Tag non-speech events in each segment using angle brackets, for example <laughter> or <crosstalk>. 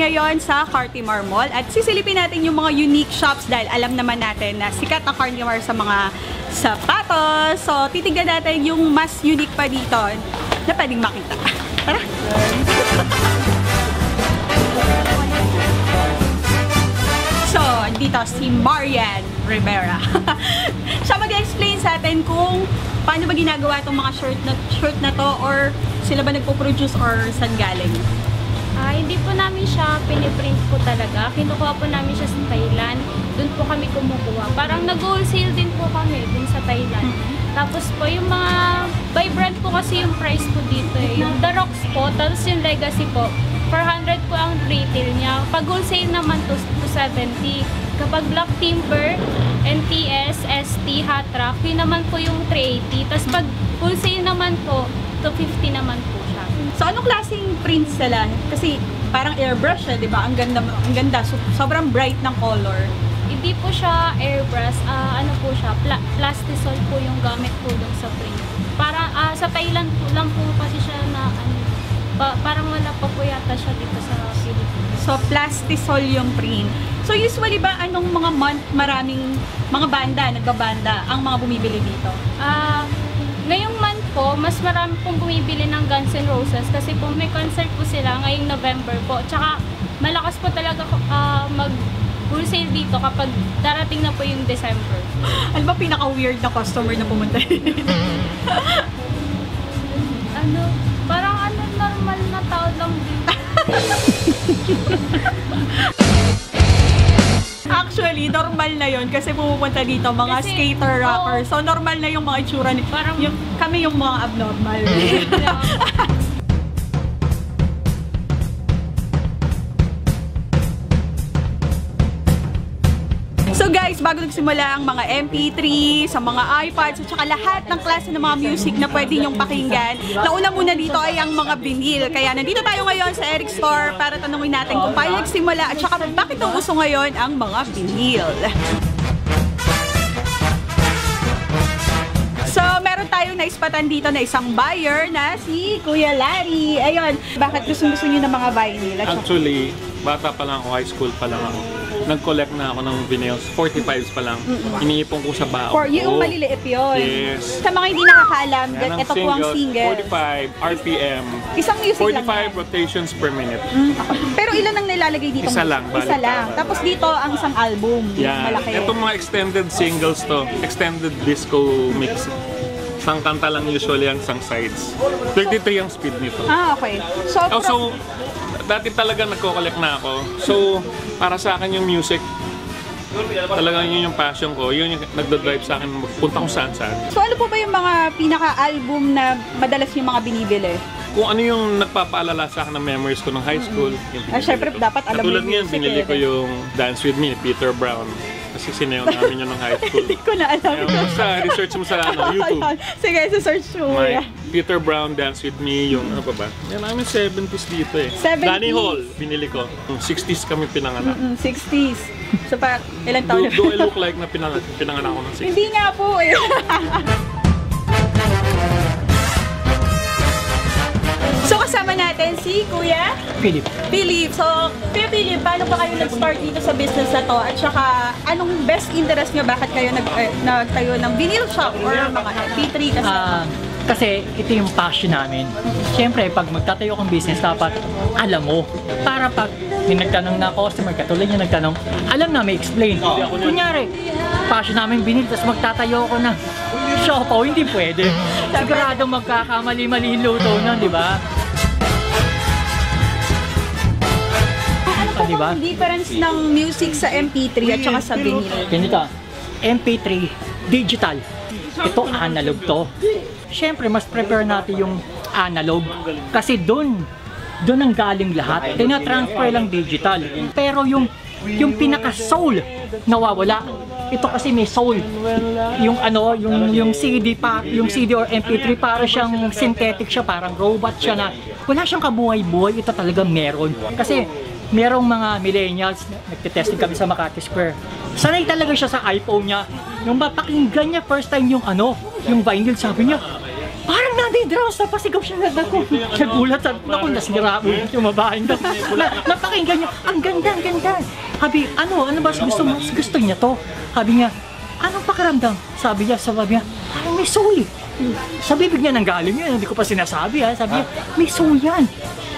ngayon sa Cartimar Mall at sisilipin natin yung mga unique shops dahil alam naman natin na sikat ang Cartimar sa mga sapatos. So, titignan natin yung mas unique pa dito na pwedeng makita. Tara! So, dito si Marian Rivera. <laughs> Siya mag-explain sa atin kung paano ba ginagawa itong mga shirt na, shirt na to or sila ba nagpo-produce or saan galing? Ah, hindi po namin siya piniprint po talaga. Kinukuha po namin siya sa Thailand. Doon po kami kumukuha. Parang nag-wholesale din po kami dun sa Thailand. Tapos po yung mga by brand po kasi yung price po dito eh. Yung The Rocks po, tapos yung Legacy po, 400 po ang retail niya. Pag wholesale naman to, 270. Kapag Black Timber, NTS, ST, Hatrack, yun naman po yung 380. Tapos pag wholesale naman po, 250 naman po. So, anong klaseng prints sila? Kasi parang airbrush siya, di ba? Ang ganda, ang ganda. So, sobrang bright ng color. Hindi po siya airbrush, ah, ano po siya, pla- plastisol po yung gamit po dun sa print. Para ah, sa Thailand po lang po kasi siya na ano, pa- parang wala pa po yata siya dito sa Philippines. So, plastisol yung print. So, usually ba anong mga month maraming mga banda, nagbabanda, ang mga bumibili dito? Ah, ngayong month po, mas marami pong bumibili ng Guns N' Roses kasi po may concert po sila ngayong November po. Tsaka malakas po talaga ah, mag wholesale dito kapag darating na po yung December. <laughs> Ano ba pinaka-weird na customer na pumunta? <laughs> Ano Actually, normal na yon kasi pumupunta dito mga Kasi, skater oo. rockers. So, normal na yung mga itsura ni... Parang- yung, kami yung mga abnormal. <laughs> <laughs> Guys, bago nagsimula ang mga MP3, sa mga iPads, at saka lahat ng klase ng mga music na pwede nyong pakinggan, nauna muna dito ay ang mga vinyl. Kaya nandito tayo ngayon sa Eric Store para tanungin natin kung paano nagsimula at saka bakit nauso ngayon ang mga vinyl. So, meron tayong naispatan dito na isang buyer na si Kuya Larry. Ayun, bakit gusto-gusto niyo ng mga vinyl? Actually, bata pa lang ako, high school pa lang ako. Nag-collect na ako ng vinyls, 45s pa lang. Iniipon ko sa bao. For yung maliliit yun. Yes. Sa mga hindi nakakaalam, Yan ito po ang single. 45 RPM. Isang music lang yan. 45 rotations per minute. Pero ilan ang nilalagay dito? Isa lang, Isa lang. Tapos dito ang isang album. Yan. Malaki. Itong mga extended singles to, extended disco mix. Isang kanta lang usually ang isang sides. 33 ang speed nito. Ah, okay. So, Oh, so, dati talaga nagko-collect na ako. So, para sa akin yung music, talagang yun yung passion ko. Yun yung nagdo-drive sa akin punta kung saan saan. so ano po ba yung mga pinaka-album na madalas yung mga binibili? Kung ano yung nagpapaalala sa akin ng memories ko ng high school. Yung Ah, binili syempre, ko. dapat alam mo Katulad yung ngayon, music binili eh. ko yung Dance With Me, Peter Brown. Kasi sinew namin yun ng high <laughs> school. Hindi ko na alam. Kaya basta research mo sa ano, <laughs> YouTube. Sige, sa search mo. My. Peter Brown Dance With Me, yung ano pa ba? Yan namin 70s dito eh. 70s. Danny Hall, binili ko. Yung 60s kami pinanganak. Mm, 60s. So, pa, ilang Do, taon na? do I look like na pinanganak, pinanganak ako ng 60s? <laughs> Hindi nga po eh. So, kasama natin si Kuya Philip. Philip. So, Kuya Philip, paano ba kayo nag-start dito sa business na to? At saka, anong best interest nyo? Bakit kayo nag, eh, nagtayo ng vinyl shop or mga MP3 kasi? Ah, kasi ito yung passion namin. Siyempre, pag magtatayo kang business, dapat alam mo. Para pag may nagtanong na customer, katulad niya nagtanong, alam na, may explain. Kunyari, passion namin binil, tapos magtatayo ako ng siopaw, hindi pwede. Sigurado magkakamali-mali yung luto nun, di ba? Di ba? ang difference ng music sa MP3 at saka sa vinyl? Ganito, MP3, digital. Ito analog to. Siyempre, mas prepare natin yung analog. Kasi doon, doon ang galing lahat. Tina-transfer lang digital. Pero yung yung pinaka-soul nawawala. Ito kasi may soul. Yung ano, yung yung CD pa, yung CD or MP3 para siyang synthetic siya, parang robot siya na wala siyang kabuhay-buhay. Ito talaga meron. Kasi merong mga millennials, nagtitesting kami sa Makati Square. Sanay talaga siya sa iPhone niya. Yung mapakinggan niya first time yung ano, yung vinyl, sabi niya, parang Randy Dross, napasigaw siya na ako. <laughs> Nagulat sabi naku, nasira mo yung daw. <laughs> Na- Napakinggan niya, ang ganda, ang ganda. Sabi, ano, ano ba gusto mo? Gusto niya to. Sabi niya, anong pakiramdam? Sabi niya, sabi niya, parang may soul. Sa bibig niya nang galing yun, hindi ko pa sinasabi ha. Sabi niya, may soul yan.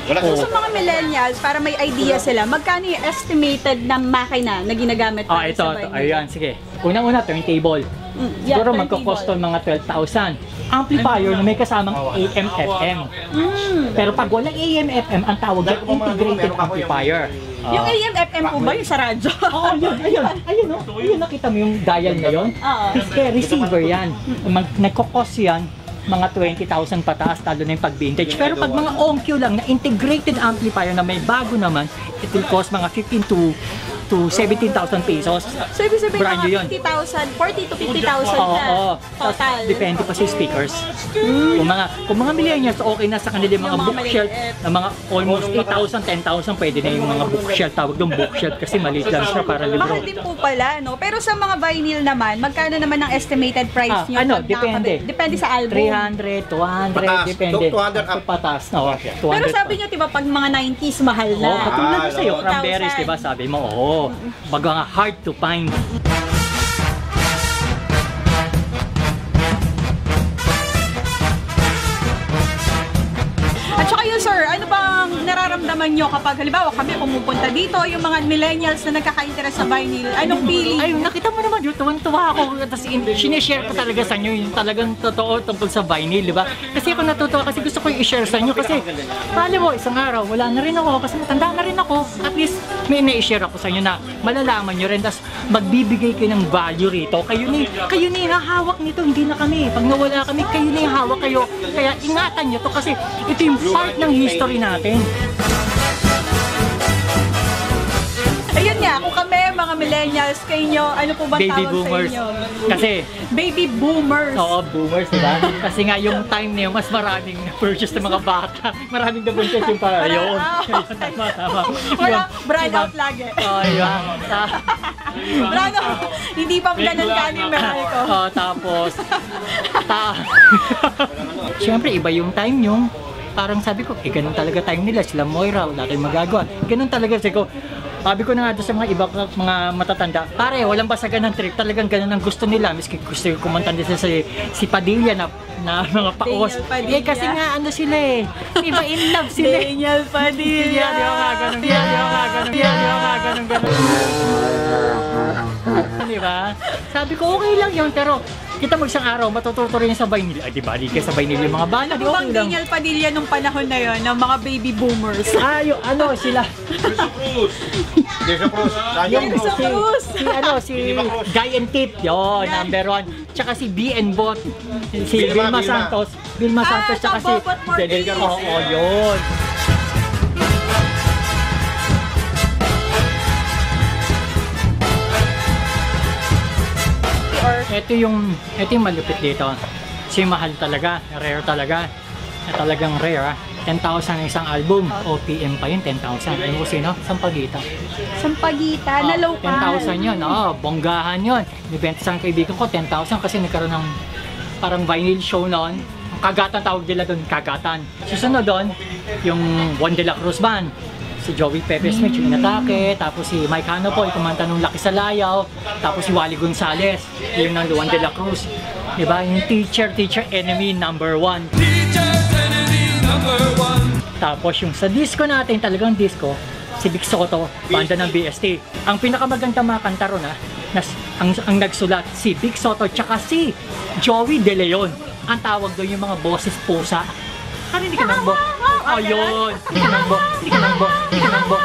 So, sa mga millennials, para may idea sila, magkano yung estimated na makina na ginagamit Ah, para ito, sa ito. Ayan, sige. Unang-una, turntable. Mm, yeah, Siguro to mga 12,000. Amplifier na may kasamang AM, FM. Mm. Pero pag walang AM, FM, ang tawag yan, integrated amplifier. Yung AM, FM po ba yung sa radyo? <laughs> Oo, yun, ayun, ayun, no? Ayun, nakita mo yung dial na yun? Oo. Receiver yan. Nagkakos yan, mga 20,000 pataas, talo na yung pag-vintage. Pero pag mga OnQ lang na integrated amplifier na may bago naman, it will cost mga 15 to to 17,000 pesos. So, ibig sabihin Brand mga yun. 50,000, 40 to 50,000 Oo, na oo. Tapos, total. Depende pa sa speakers. Kung mga kung mga millennials, okay na sa kanila yung mga bookshelf na mga almost 8,000, 10,000, pwede na yung mga bookshelf. Tawag doon bookshelf kasi maliit lang siya para libro. Mahal din po pala, no? Pero sa mga vinyl naman, magkano naman ang estimated price Ah, nyo? ano, depende. Depende sa album. 300, 200, Pataas. depende. 200 up. Pataas na, oh, 200 Pero sabi nyo, di ba, pag mga 90s, mahal na. Oh, katulad Ah, ko sa'yo, 2,000. cranberries, di ba? Sabi mo, oo. Baga nga hard to find. Nararamdaman nyo kapag halimbawa kami pumupunta dito, yung mga millennials na nagkaka-interest sa vinyl, anong feeling? Ay, nakita mo naman yun, tuwan-tuwa ako. Tapos in- sinishare ko talaga sa inyo yung talagang totoo tungkol sa vinyl, di ba? Kasi ako natutuwa kasi gusto ko i-share sa inyo kasi pala mo, isang araw, wala na rin ako kasi matanda na rin ako. At least may na-share ako sa inyo na malalaman nyo rin. Tapos magbibigay kayo ng value rito. Kayo ni, kayo ni hahawak nito, hindi na kami. Pag nawala kami, kayo ni hawak kayo. Kaya ingatan nyo to kasi ito yung part ng history natin. Ayun nga, kung kami, mga millennials, kayo, ano po ba Baby tawag boomers. sa inyo? Kasi Baby boomers. Oo, boomers, di ba? Kasi nga yung time na yun, mas maraming na-purchase ng mga bata. Maraming na-purchase yung para yun. ah, tama, tama. <laughs> Wala, brand diba? out lagi. Oo, yun. Ta- Brano, hindi pa ganun ka-animal ko. <laughs> Oo, tapos, ta <laughs> Siyempre, iba yung time yung parang sabi ko, eh, ganun talaga time nila. Sila Moira, wala tayong magagawa. Ganun talaga. Sabi ko, sabi ko na nga doon sa mga iba mga matatanda, pare, walang basagan ng trip. Talagang ganun ang gusto nila. Miski gusto ko kumanta din sa si, si Padilla na, na mga paos. Eh, kasi nga, ano sila eh. Iba in love sila eh. Daniel Padilla. Di ba nga ganun? Di ba nga ganun? Di ba nga ganun? ganun. Di ba? Sabi ko, okay lang yun, pero kita mo isang araw, matututo rin sa vinyl. Ay, di ba? Di ka sa vinyl yung mga bala. Di Ano okay bang lang. Daniel Padilla nung panahon na yon ng mga baby boomers? <laughs> Yung ano, sila. Jason Cruz. Yung Sayang. Sa si, Cruz. si ano, si Guy and Tip. Yun, number one. Tsaka si B and Bot. Si Vilma, Vilma Vilma. Santos. Vilma Ah, Santos, tsaka si... Bobot Mortiz. Oo, oh, yun. Ito yung, ito yung malupit dito. Si mahal talaga, rare talaga. Na talagang rare ah. 10,000 ang isang album. OPM pa yun, 10,000. Ano ko sino? Sampagita. Sampagita, na Oh, local. 10,000 yun. Oo, bonggahan yun. Nibenta sa kaibigan ko, 10,000 kasi nagkaroon ng parang vinyl show noon. Kagatan tawag nila doon, kagatan. Susunod doon, yung Juan de la Cruz Band. Si Joey Pepe Smith, yung inatake. Tapos si Mike Hanopoy, kumanta nung Laki sa Layaw. Tapos si Wally Gonzalez, yung ng Juan de la Cruz. Diba? Yung teacher, teacher, enemy number one. Tapos yung sa disco natin, talagang disco, si Vic Soto, banda ng BST. Ang pinakamaganda mga kanta ron ah, nas, ang, ang nagsulat, si Vic Soto, tsaka si Joey De Leon. Ang tawag doon yung mga boses pusa. Karinig ka ng bo? Yun. Hindi ka ng bo. Hindi ka ng bo. Hindi ka ng bo.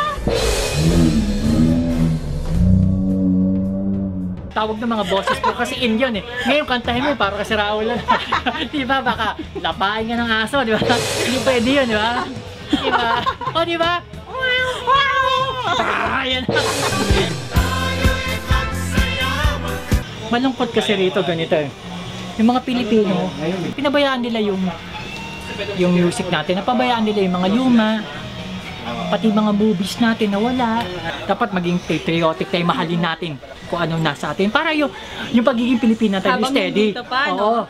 tawag ng mga boses po kasi in yun eh. Ngayon kantahin mo para kasi Raul lang. <laughs> di ba? Baka lapain ka ng aso, di ba? Hindi pwede yun, di ba? Di ba? O, di ba? Ah, Ayan. Malungkot kasi rito ganito eh. Yung mga Pilipino, pinabayaan nila yung yung music natin. Napabayaan nila yung mga luma, pati mga movies natin na wala. Dapat maging patriotic tayo, mahalin natin kung ano nasa atin. Para yung, yung pagiging Pilipino natin Habang steady. pa, no? Oo.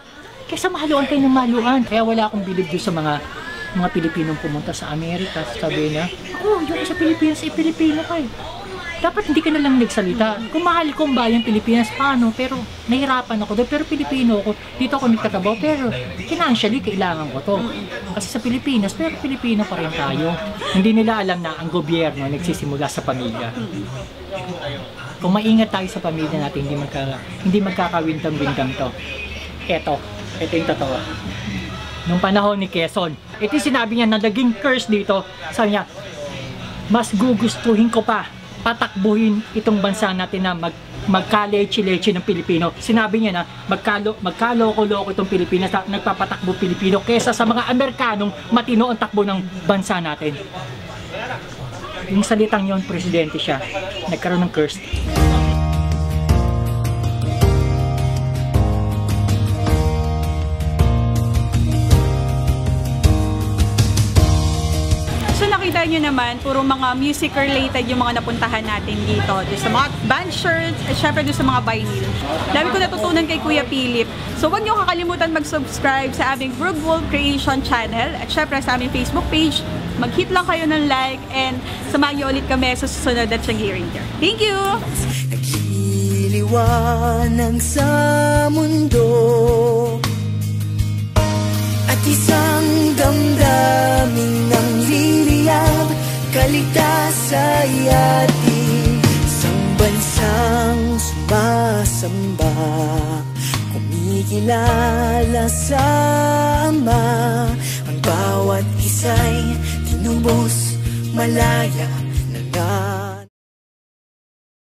Kesa mahaluan kayo ng mahaluan. Kaya wala akong bilib sa mga mga Pilipinong pumunta sa Amerika. Sabi niya, ako, yung sa Pilipinas, ay Pilipino ka eh. Dapat hindi ka na lang nagsalita. Kung mahal ko ang bayan Pilipinas, paano? Pero nahirapan ako doon. Pero Pilipino ako. Dito ako nagtatrabaho. Pero financially, kailangan ko to. Kasi sa Pilipinas, pero Pilipino pa rin tayo. Hindi nila alam na ang gobyerno nagsisimula sa pamilya. Kung maingat tayo sa pamilya natin, hindi, magka, hindi magkakawintang-wintang to. Eto, ito yung totoo. Nung panahon ni Quezon, ito yung sinabi niya na naging curse dito. Sabi niya, mas gugustuhin ko pa patakbuhin itong bansa natin na mag magkaleche-leche ng Pilipino. Sinabi niya na magkalo, magkaloko-loko itong Pilipinas na nagpapatakbo Pilipino kesa sa mga Amerikanong matino ang takbo ng bansa natin. Yung salitang yon presidente siya, nagkaroon ng curse. So nakita nyo naman, puro mga music related yung mga napuntahan natin dito. Doon sa mga band shirts, at syempre doon sa mga vinyl. Dami ko natutunan kay Kuya Philip. So huwag nyo kakalimutan mag-subscribe sa aming Brug Wolf Creation channel at syempre sa aming Facebook page. Mag-hit lang kayo ng like and samahan nyo ulit kami sa susunod at hearing here. Thank you! Nagliliwanag sa mundo At isang Ating Isang bansang sumasamba. Kumikilala sa Ama Ang bawat isa'y tinubos malaya